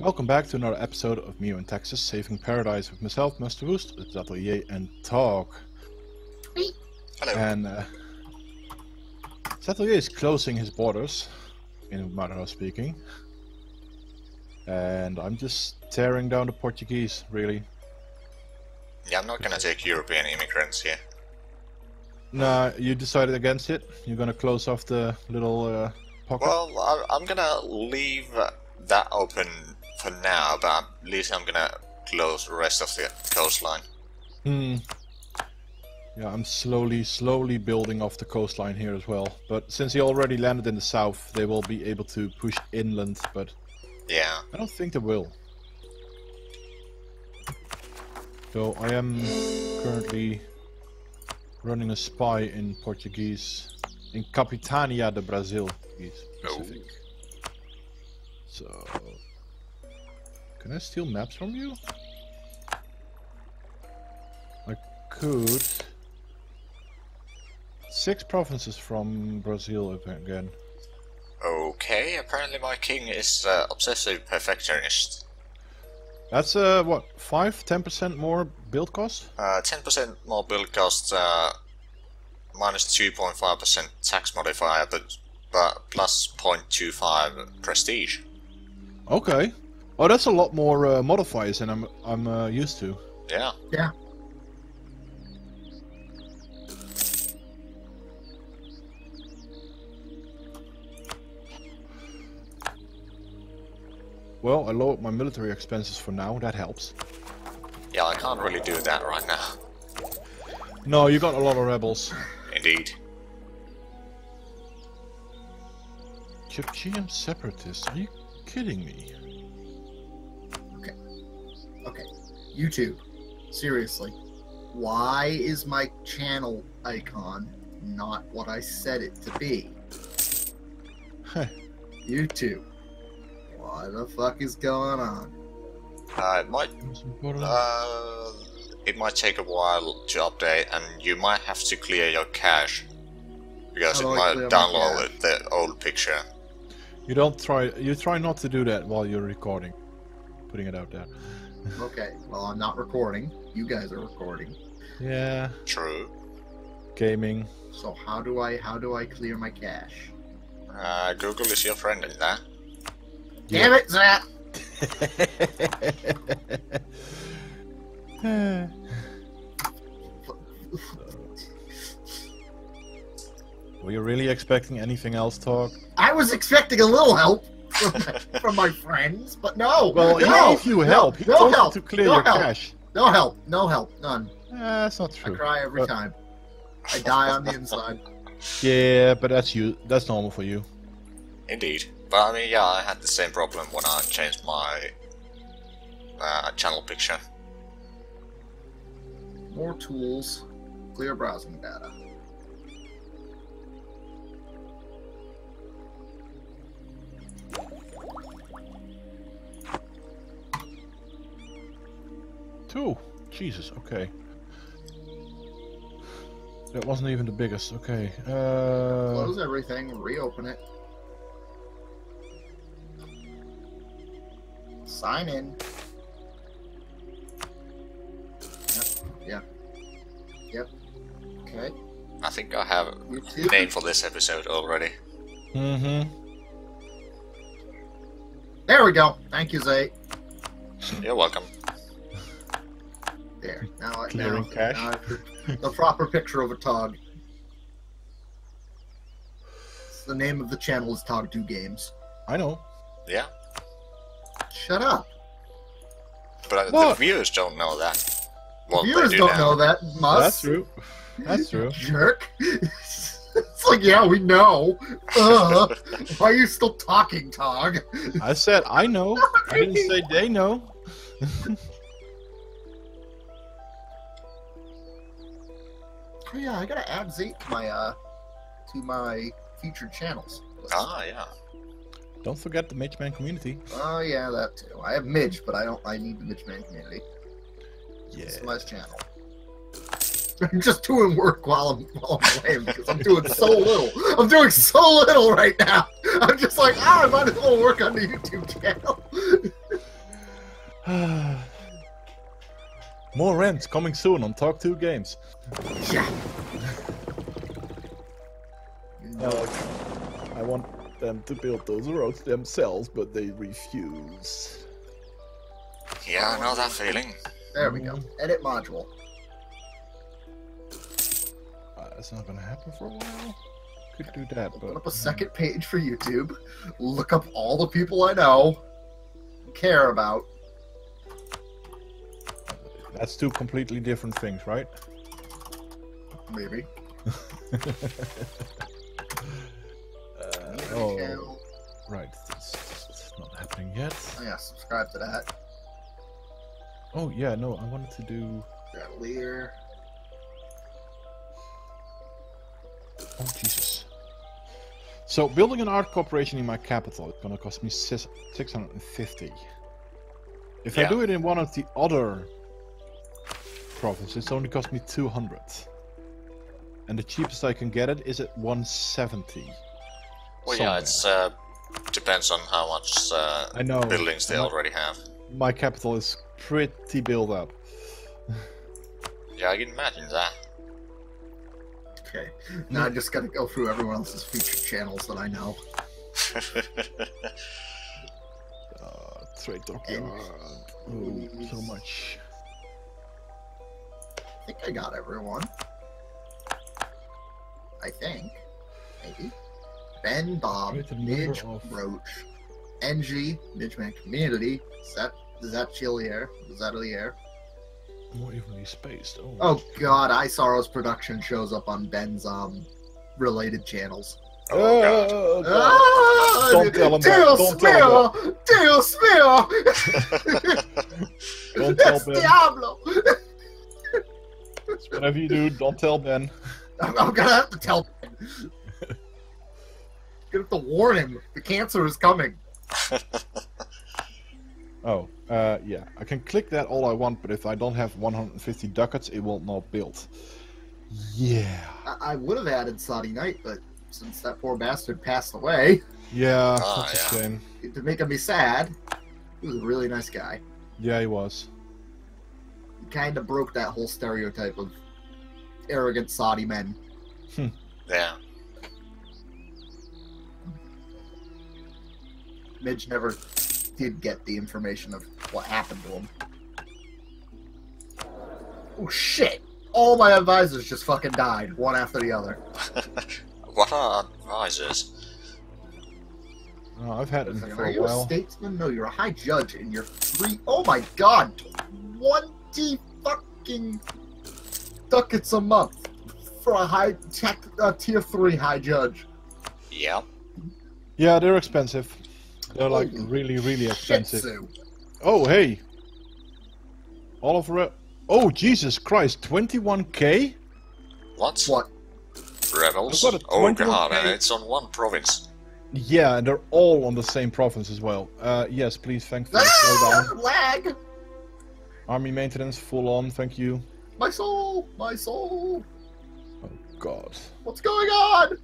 Welcome back to another episode of MEIOU and Taxes, Saving Paradise with myself, Master Woost, Zhatelier, and Tog. Hello. And uh, is closing his borders, in a matter of speaking. And I'm just tearing down the Portuguese, really. yeah, I'm not gonna take European immigrants here. Nah, you decided against it. You're gonna close off the little uh, pocket. Well, I- I'm gonna leave that open for now, but at least I'm gonna close the rest of the coastline. Hmm. Yeah, I'm slowly, slowly building off the coastline here as well. But since he already landed in the south, they will be able to push inland. But Yeah. I don't think they will. So I am currently running a spy in Portuguese, in Capitania de to be specific. So, can I steal maps from you? I could. Six provinces from Brazil again. Okay, apparently my king is uh, obsessive perfectionist. That's uh what five, ten percent more build cost. Uh, 10% more build cost, uh, minus 2.5% tax modifier, but, but plus 0.25 prestige. Okay. Oh, that's a lot more uh, modifiers than I'm I'm uh, used to. Yeah. Yeah. Well, I lowered my military expenses for now. That helps. Yeah, I can't really do that right now. No, you got a lot of rebels. Indeed. Chipchium separatists? Are you kidding me? YouTube. Seriously, why is my channel icon not what I said it to be? Huh. YouTube. What the fuck is going on? Uh, it might Uh, it might take a while to update, and you might have to clear your cache because it might download the old picture. You don't try. You try not to do that while you're recording. Putting it out there. Okay, well I'm not recording. You guys are recording. Yeah. True. Gaming. So how do I how do I clear my cache? Uh, Google is your friend in that. Damn it, Zach! Were you really expecting anything else, Tog? I was expecting a little help from, from my friends, but no. Well, he no, gave you help. He no told help, to clear no your help. cache. No help. No help. None. Eh, that's not true. I cry every But- time. I die on the inside. Yeah, but that's you. That's normal for you. Indeed. But I mean, yeah, I had the same problem when I changed my uh, channel picture. More tools. Clear browsing data. Two. Jesus. Okay. That wasn't even the biggest. Okay. Uh. Close everything. Reopen it. Sign in. Yep. Yep. Yep. Okay. I think I have a name for this episode already. Mm-hmm. There we go. Thank you, Zay. You're welcome. There. Now, I- Clearing now, cache. now I- the proper picture of a Tog. The name of the channel is Tog 2 Games. I know. Yeah. Shut up. But uh, the viewers don't know that. Well, Viewers they do don't now. know that. Must. That's true. That's true. Jerk. it's like, yeah, we know. Uh, why are you still talking, Tog? I said I know. I didn't say they know. Oh yeah, I gotta add Zeke to my uh to my featured channels. list. Ah, yeah. Don't forget the Midgeman community. Oh yeah, that too. I have Midge, but I don't. I need the Midgeman community. Yeah. Customize channel. I'm just doing work while I'm while I'm playing because I'm doing so little. I'm doing so little right now. I'm just like, ah, I might as well work on the YouTube channel. More rent coming soon on Tog 2 Games. Yeah. Uh, I want them to build those roads themselves, but they refuse. Yeah, I know that feeling. There we go. Edit module. Uh, that's not gonna happen for a while. Could do that, Open but up a second page for YouTube. Look up all the people I know, care about. That's two completely different things, right? Maybe. Uh, oh, right. It's, it's not happening yet. Oh yeah, subscribe to that. Oh yeah, no, I wanted to do. Lear. Oh Jesus. So building an art corporation in my capital is gonna cost me six hundred and fifty. If I do it in one of the other provinces, it's only cost me two hundred. And the cheapest I can get it is at one seventy. Well, yeah, it's uh, depends on how much uh, I know. buildings they My- already have. My capital is pretty built up. Yeah, I can imagine that. Okay. Now I just gotta go through everyone else's feature channels that I know. Uh, trade And- dockyard. Oh, so much. I think I got everyone. I think. Maybe. Ben, Bob, Create a number Midge, of- Roach, NG, Midgeman Community, Zet, Zatchilier, Zhatelier. More evenly spaced. Oh. Oh god, iSorrow's production shows up on Ben's um related channels. Oh, God. Ah, Don't tell him that, Dios don't tell mío! Dios mío! Don't tell It's Ben. Diablo! Whatever you do, don't tell Ben. I'm, I'm gonna have to tell Ben. Gonna have to warn him. The cancer is coming. Oh, uh, yeah. I can click that all I want, but if I don't have 150 ducats, it will not build. Yeah. I, I would have added Saudi Knight, but since that poor bastard passed away, Yeah, Ah, that's a shame. to make him be sad, he was a really nice guy. Yeah, he was. He kind of broke that whole stereotype of arrogant Saudi men. Hmm. yeah. Midge never did get the information of what happened to him. Oh shit! All my advisors just fucking died, one after the other. what are advisors? Oh, I've had Wait a him second, for Are a you a statesman? No, you're a high judge, and you're three oh my god! Twenty fucking ducats a month for a high tech uh, tier three high judge. Yeah. Yeah, they're expensive. They're like Holy really, really expensive. Tzu. Oh, hey. All of Oliver. Oh, Jesus Christ. 21k? What? What? Rebels? Got a Oh 21K. god, and it's on one province. Yeah, and they're all on the same province as well. Uh, yes, please, thank you. Slow down. Ah, lag! Army maintenance, full on, thank you. My soul! My soul! Oh, God. What's going on?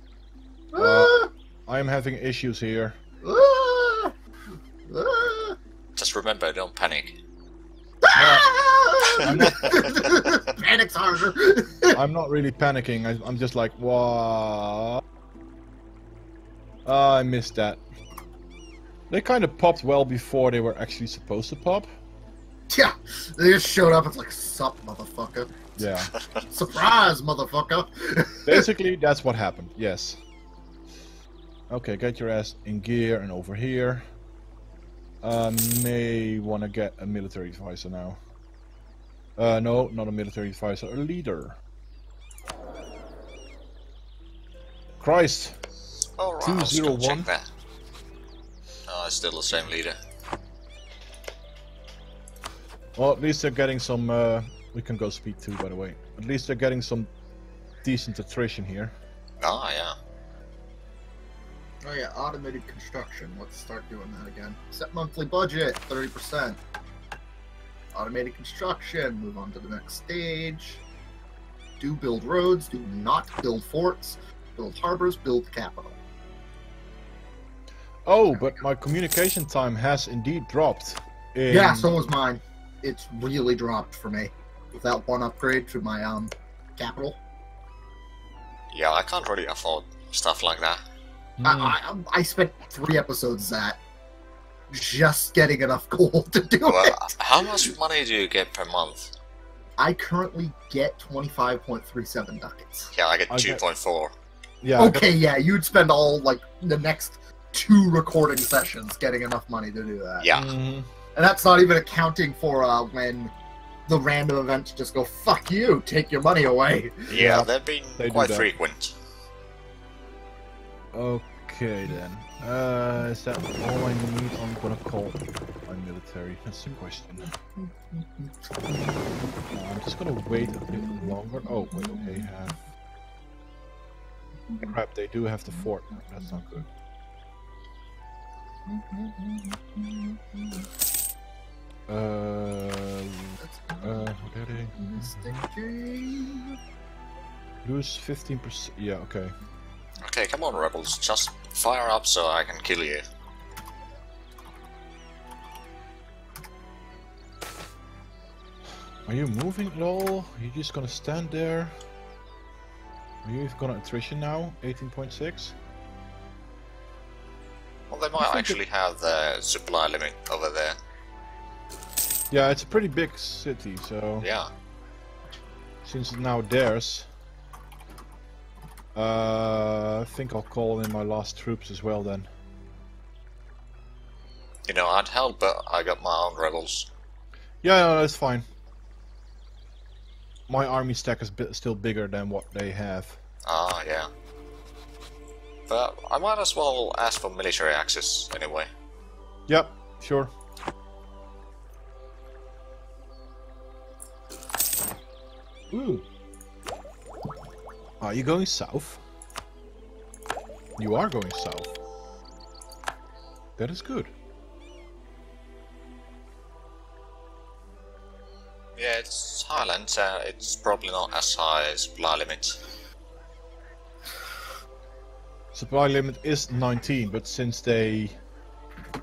Uh, Ah, I am having issues here. ah, ah, Just remember, don't panic. ah. I'm not- Panic's harder. I'm not really panicking. I, I'm just like, what? Ah, I missed that. They kind of popped well before they were actually supposed to pop. yeah, they just showed up. It's like, sup, motherfucker. Yeah. Surprise, motherfucker. Basically, that's what happened. Yes. Okay, get your ass in gear and over here. Uh, may want to get a military advisor now. Uh, no, not a military advisor, a leader. Christ. Alright, I was 201. check that. Oh, it's still the same leader. Well, at least they're getting some. Uh, we can go speed too, by the way. At least they're getting some decent attrition here. Ah, yeah. Oh yeah, automated construction. Let's start doing that again. Set monthly budget, 30%. Automated construction, move on to the next stage. Do build roads, do not build forts, build harbors, build capital. Oh, but my communication time has indeed dropped. in- Yeah, so was mine. It's really dropped for me with that one upgrade to my um capital. Yeah, I can't really afford stuff like that. Hmm, I, I I spent three episodes that just getting enough gold to do Well, it. how much money do you get per month? I currently get twenty five point three seven ducats. Yeah, I get I 2.4. yeah, Okay, yeah, you'd spend all like the next two recording sessions getting enough money to do that. Yeah. Mhm. And that's not even accounting for uh, when the random events just go, fuck you, take your money away. Yeah, Yeah, they've been they quite that. frequent. Okay then. Uh, is that all I need? I'm gonna call my military. That's the question. Uh, I'm just gonna wait a bit longer. Oh wait, they have. Crap, they do have the fort. That's not good. Uh, uh, what? Lose 15%. Yeah, okay. Okay, come on, rebels, just fire up so I can kill you. Are you moving at all? Are you just gonna stand there? Are you gonna attrition now? 18.6? Well, they might it- actually have the supply limit over there. Yeah, it's a pretty big city, so Yeah. since it's now theirs, uh, I think I'll call in my last troops as well then. You know, I'd help, but I got my own rebels. Yeah, no, that's fine. My army stack is still bigger than what they have. Ah, yeah. But I might as well ask for military access anyway. Yep, sure. Ooh. Are you going south? You are going south. That is good. Yeah, it's Highland, uh, it's probably not as high as supply limit. Supply limit is 19, but since they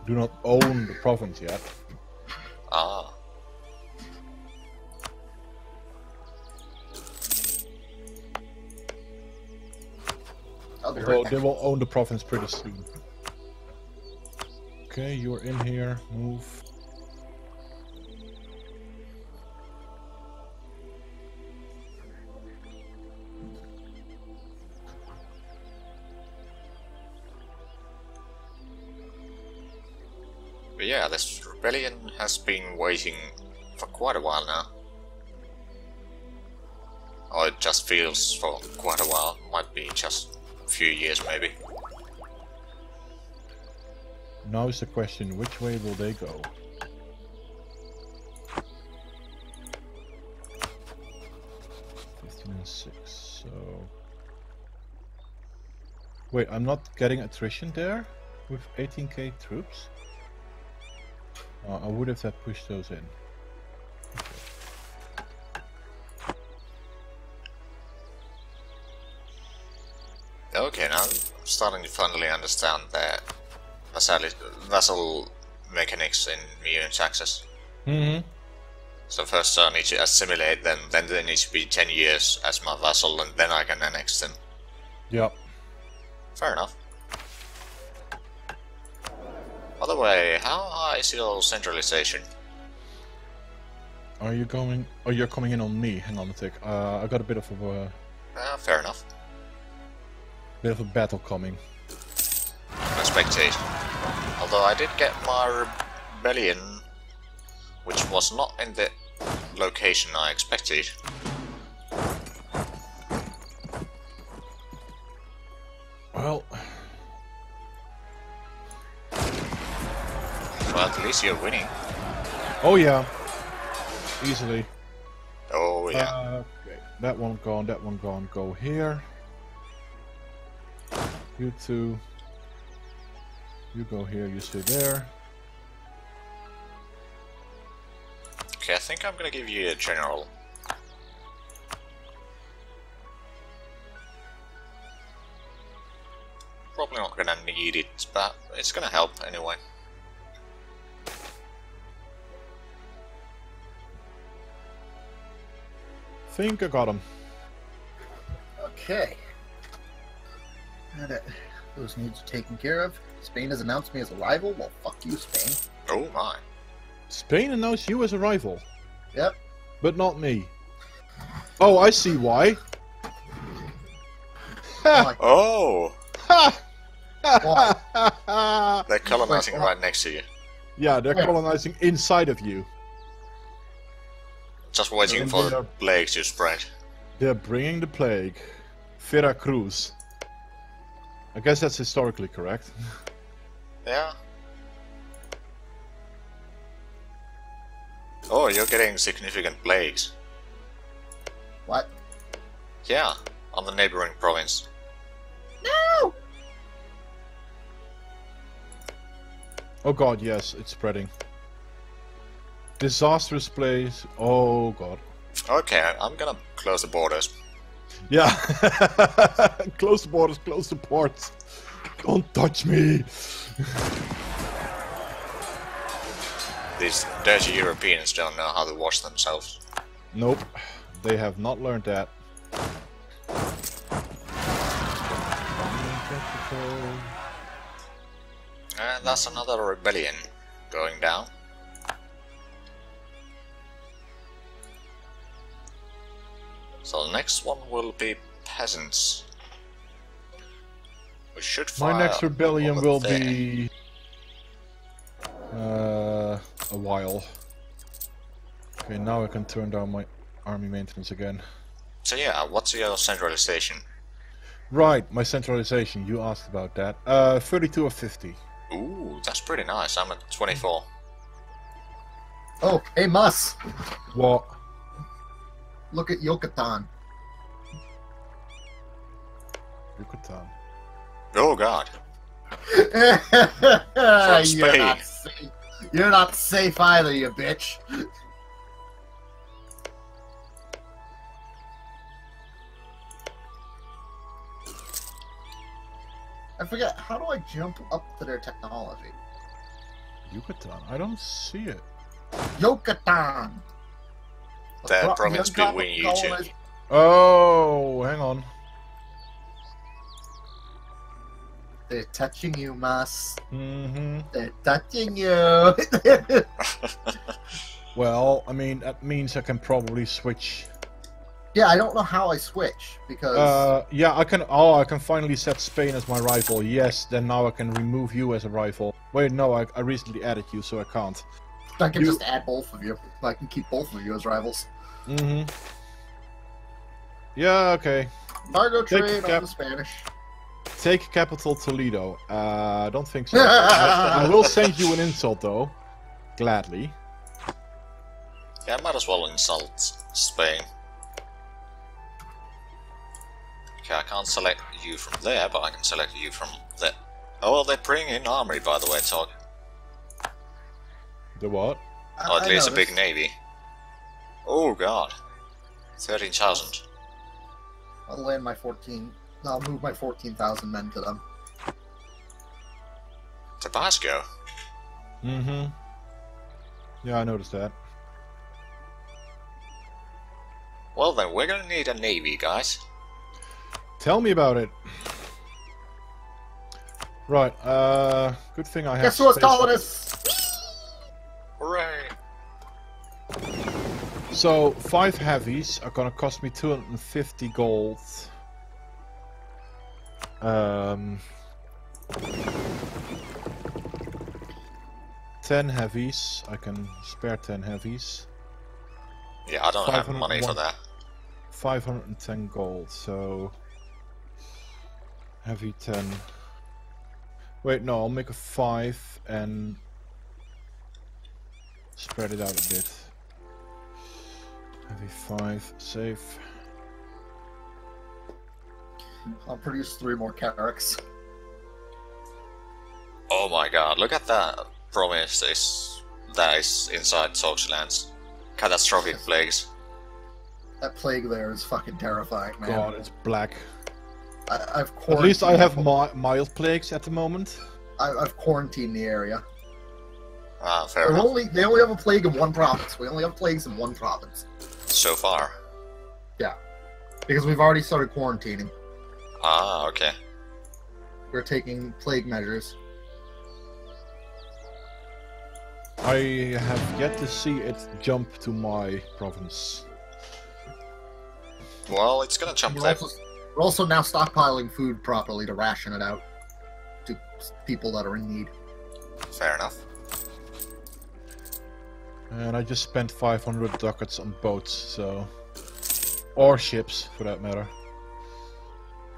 do not own the province yet, I'll be although right they will own the province pretty soon. Okay, you're in here. Move. but yeah, this rebellion has been waiting for quite a while now. Or it just feels for quite a while. Might be just few years, maybe. Now is the question, which way will they go? Fifteen and six, so wait, I'm not getting attrition there with 18k troops. Uh, I would have to push those in. Okay, now I'm starting to finally understand the vassal, vassal mechanics in MEIOU and Taxes. Mm-hmm. So first I need to assimilate them, then they need to be 10 years as my vassal, and then I can annex them. Yep. Fair enough. By the way, how high is your centralization? Are you going? Oh, you're coming in on me. Hang on a tick. Uh, I got a bit of a uh, Uh, fair enough. Bit of a battle coming. I spectate. Although I did get my rebellion, which was not in the location I expected. Well, Well, at least you're winning. oh yeah, easily. Oh yeah. Uh, okay, that one gone, that one gone. Go here. You two. You go here, you stay there. Okay, I think I'm gonna give you a general. Probably not gonna need it, but it's gonna help anyway. Think I got him. Okay. Now that those needs are taken care of, Spain has announced me as a rival. Well, fuck you, Spain. Oh my. Spain announced you as a rival, Yep. but not me. Oh, I see why. Ha! Why? Oh! Ha! Why? They're colonizing right next to you. yeah, they're Where? colonizing inside of you. Just waiting for the plague to spread. They're bringing the plague. Veracruz. I guess that's historically correct. Yeah. Oh, you're getting significant plagues. What? Yeah, on the neighboring province. No! Oh god, yes, it's spreading. Disastrous place. Oh god. Okay, I'm gonna close the borders. Yeah. close the borders, close the ports. Don't touch me. These dirty Europeans don't know how to wash themselves. Nope. They have not learned that. And that's another rebellion going down. So the next one will be peasants. We should My next rebellion will there. be uh, a while. Okay, now I can turn down my army maintenance again. So yeah, what's your centralization? Right, my centralization. You asked about that. Uh, 32 or 50. Ooh, that's pretty nice. I'm at 24. Oh, hey, Mus! What? Look at Yucatan. Yucatan. Oh god. You're Spain. not safe. You're not safe either, you bitch. I forget, how do I jump up to their technology? Yucatan? I don't see it. Yucatan! The Pro- province between you two. colonized- Oh, hang on. They're touching you, Mas. hmm They're touching you. Well, I mean, that means I can probably switch. yeah, I don't know how I switch because Uh, yeah, I can. Oh, I can finally set Spain as my rival. Yes, then now I can remove you as a rival. Wait, no, I, I recently added you, so I can't. I can you- just add both of you. I can keep both of you as rivals. Hmm Yeah, okay. Cargo Take trade cap- on the Spanish. Take capital Toledo. Uh, I don't think so. I, I will send you an insult though, gladly. Yeah, I might as well insult Spain. Okay, I can't select you from there, but I can select you from there. Oh, well, they're bringing in army, by the way, Todd. The what? I- Or at I least a big navy. Oh god. 13,000. I'll land my 14. I'll move my 14,000 men to them. Tabasco. Mm-hmm. Yeah, I noticed that. Well then, we're gonna need a navy, guys. Tell me about it. Right. Uh, good thing I have. Guess what's space- colonists? So five heavies are gonna cost me 250 gold. Um, ten heavies. I can spare ten heavies. Yeah, I don't have 501. money for that. 510 gold. So heavy 10. Wait, no. I'll make a five and spread it out a bit. Heavy five. Safe. I'll produce three more carracks. Oh my god, look at that promise is, that is inside Tog's lands. Catastrophic plagues. That plague there is fucking terrifying, man. God, it's black. I, I've At least I have quarantined- mi mild plagues at the moment. I, I've quarantined the area. Ah, fair They're enough. only, they only have a plague in one province. We only have plagues in one province. So far. Yeah, because we've already started quarantining. Ah, okay. We're taking plague measures. I have yet to see it jump to my province. Well, it's gonna jump We're also, we're also now stockpiling food properly to ration it out to people that are in need. Fair enough. And I just spent 500 ducats on boats, so... Or ships, for that matter.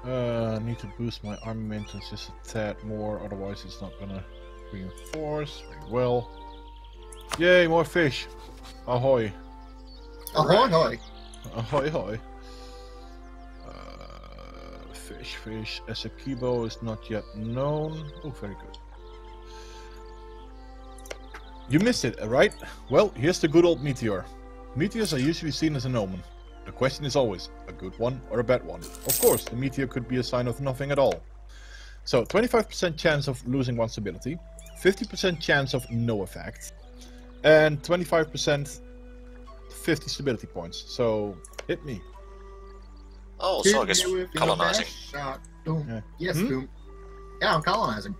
Uh, I need to boost my army maintenance just a tad more, otherwise it's not gonna reinforce. Very well. Yay, more fish! Ahoy! Ahoy, hoy! Ahoy, ahoy! Uh, fish, fish. Essequibo is not yet known. Oh, very good. You missed it, right? Well, here's the good old meteor. Meteors are usually seen as an omen. The question is always, a good one or a bad one? Of course, the meteor could be a sign of nothing at all. So, 25% chance of losing one stability, 50% chance of no effect, and 25% 50 stability points. So, hit me. Oh, so I guess me with your colonizing. best shot. Doom. Yeah. Yes, Hmm? Doom. Yeah, I'm colonizing.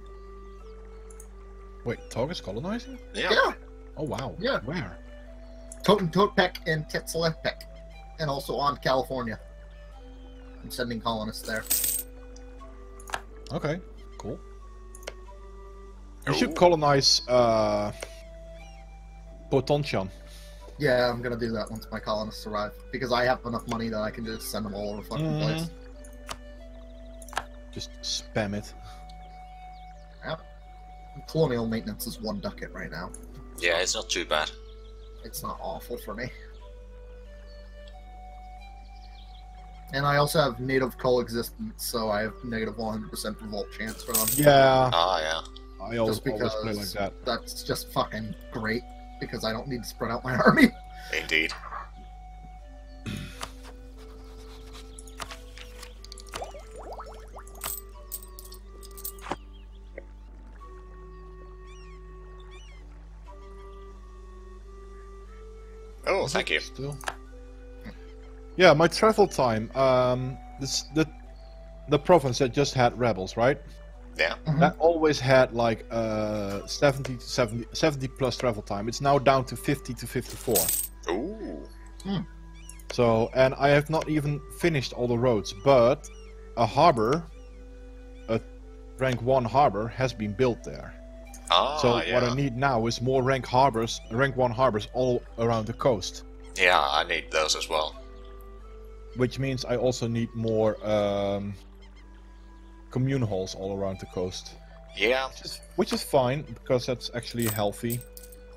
Wait, Tog is colonizing? Yeah. Yeah. Oh wow. Yeah. Where? Toten Totpec and Tetzelepec. And also on California. I'm sending colonists there. Okay, cool. We should colonize uh, Potonchan. Yeah, I'm gonna do that once my colonists arrive. Because I have enough money that I can just send them all over fucking Mhm. place. Just spam it. Colonial maintenance is one ducat right now. Yeah, it's not too bad. It's not awful for me. And I also have native coexistence, so I have negative 100% revolt chance for them. Yeah, Ah, yeah. I always, Just always play like that. That's just fucking great, because I don't need to spread out my army. Indeed. Oh, Is thank you. Still. Yeah, my travel time. Um, this the the province that just had rebels, right? Yeah. Mhm. That always had like uh 70 to 70, 70 plus travel time. It's now down to 50 to 54. Ooh. So, and I have not even finished all the roads, but a harbor, a rank 1 harbor, has been built there. Ah, so, yeah. what I need now is more rank harbors, rank 1 harbors all around the coast. Yeah, I need those as well. Which means I also need more um, commune halls all around the coast. Yeah, Which is, which is fine, because that's actually healthy.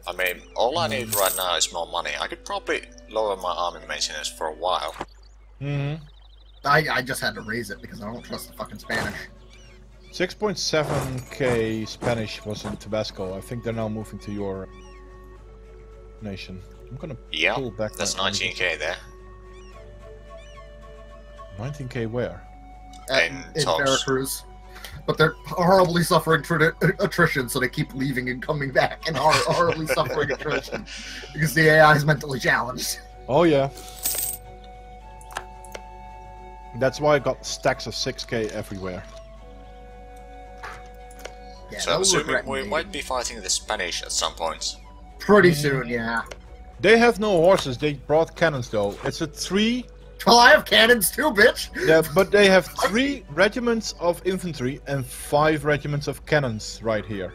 I mean, all I need Mm. right now is more money. I could probably lower my army maintenance for a while. Mm-hmm. I, I just had to raise it because I don't trust the fucking Spanish. 6.7k Spanish was in Tabasco. I think they're now moving to your nation. I'm gonna Yeah, pull back. that's my 19k there. 19k where? At, In in. Veracruz. But they're horribly suffering tr- attrition, so they keep leaving and coming back, and hor- horribly suffering attrition because the AI is mentally challenged. Oh yeah. That's why I got stacks of 6k everywhere. Yeah, so I'm assuming we might be fighting the Spanish at some point. pretty Mm. soon. Yeah. They have no horses. They brought cannons though. It's a three. Well, I have cannons too, bitch. Yeah, but they have three regiments of infantry and five regiments of cannons right here.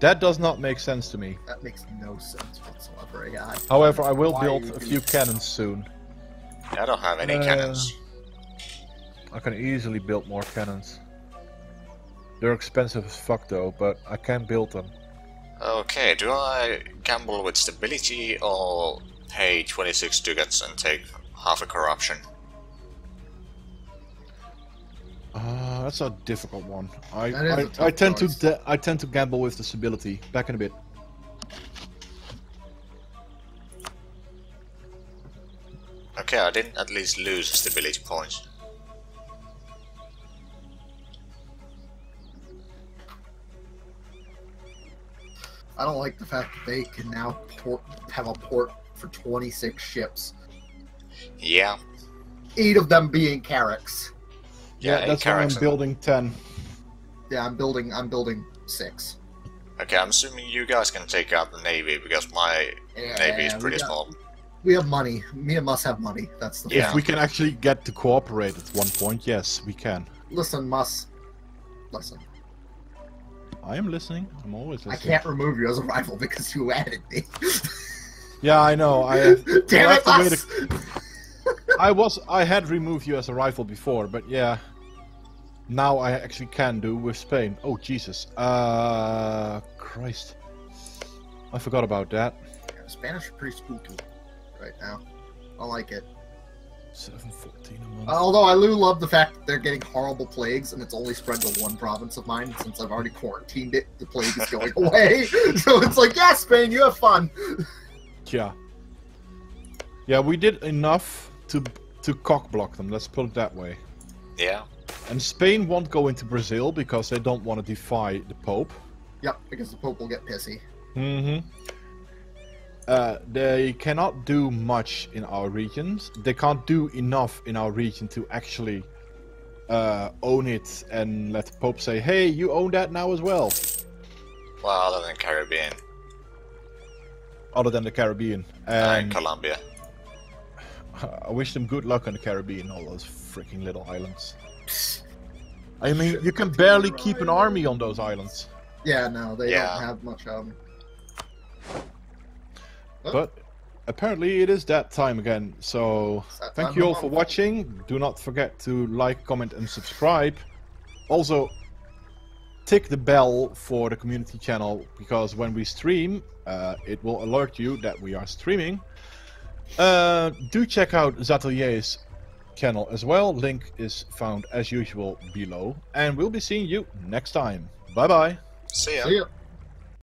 That does not make sense to me. That makes no sense whatsoever, AI. However, I will build a few cannons soon. I don't have any Uh, cannons. I can easily build more cannons. They're expensive as fuck though, but I can build them. Okay, do I gamble with stability or pay 26 ducats and take half a corruption? Uh, that's a difficult one. I That is a I, tough I tend choice. to I tend to gamble with the stability. Back in a bit. Okay, I didn't at least lose stability points. I don't like the fact that they can now port have a port for 26 ships, Yeah. eight of them being Carracks. Yeah, eight that's why I'm characters. building 10. Yeah, I'm building. I'm building six. Okay, I'm assuming you guys can take out the navy because my navy is Yeah, we pretty got- small. We have money. Me and Mus have money. That's the. Yeah. If we can actually get to cooperate at one point, yes, we can. Listen, Mus. Listen, I am listening. I'm always listening. I can't remove you as a rival because you added me. Yeah, I know. I Damn it, have to I was I had removed you as a rifle before, but yeah. Now I actually can do with Spain. Oh Jesus. Uh Christ. I forgot about that. Spanish are pretty spooky right now. I like it. 714 a month. Although I do love the fact that they're getting horrible plagues and it's only spread to one province of mine. Since I've already quarantined it, the plague is going away. so it's like, yeah, Spain, you have fun. Yeah. Yeah, we did enough to to cock block them, let's put it that way. Yeah. And Spain won't go into Brazil because they don't want to defy the Pope. Yep, because the Pope will get pissy. Mm-hmm. Uh, they cannot do much in our regions. They can't do enough in our region to actually uh, own it and let the Pope say, "Hey, you own that now as well." Well, other than Caribbean Other than the Caribbean, and and Colombia. I wish them good luck on the Caribbean, all those freaking little islands. I mean, you can barely keep an army on those islands. Yeah, no, they Yeah. don't have much. Um, But apparently it is that time again. So thank you all for watching. Do not forget to like, comment, and subscribe. Also, tick the bell for the community channel because when we stream, uh, it will alert you that we are streaming. Uh, do check out Zhatelier's channel as well. Link is found as usual below. And we'll be seeing you next time. Bye bye. See ya. see ya.